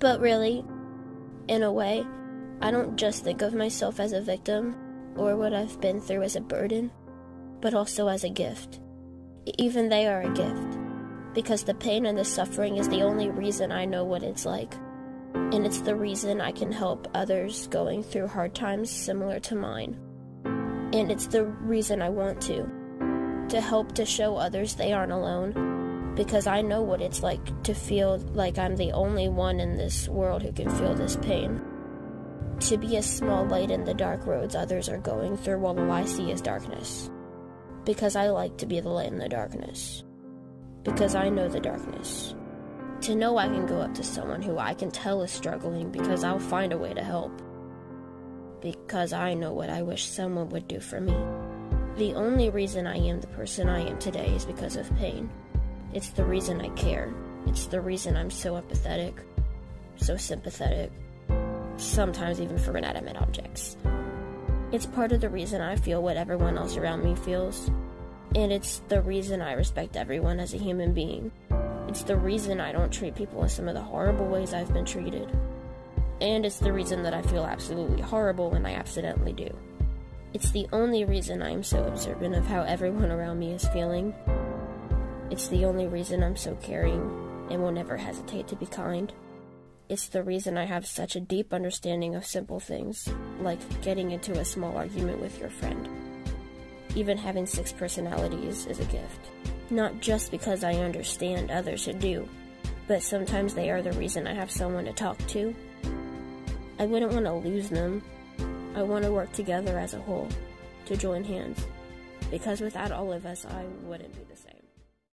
But really, in a way, I don't just think of myself as a victim or what I've been through as a burden, but also as a gift. Even they are a gift, because the pain and the suffering is the only reason I know what it's like. And it's the reason I can help others going through hard times similar to mine. And it's the reason I want to. To help to show others they aren't alone. Because I know what it's like to feel like I'm the only one in this world who can feel this pain to be a small light in the dark roads others are going through while all I see is darkness. Because I like to be the light in the darkness. Because I know the darkness. To know I can go up to someone who I can tell is struggling because I'll find a way to help. Because I know what I wish someone would do for me. The only reason I am the person I am today is because of pain. It's the reason I care. It's the reason I'm so empathetic, so sympathetic, sometimes even for inanimate objects. It's part of the reason I feel what everyone else around me feels, and it's the reason I respect everyone as a human being. It's the reason I don't treat people in some of the horrible ways I've been treated. And it's the reason that I feel absolutely horrible when I accidentally do. It's the only reason I am so observant of how everyone around me is feeling. It's the only reason I'm so caring and will never hesitate to be kind. It's the reason I have such a deep understanding of simple things, like getting into a small argument with your friend. Even having six personalities is a gift. Not just because I understand others should do, but sometimes they are the reason I have someone to talk to. I wouldn't want to lose them. I want to work together as a whole, to join hands, because without all of us, I wouldn't be the same.